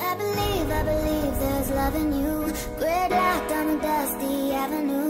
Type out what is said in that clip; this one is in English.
I believe, I believe there's love in you. Gridlocked on a dusty avenue.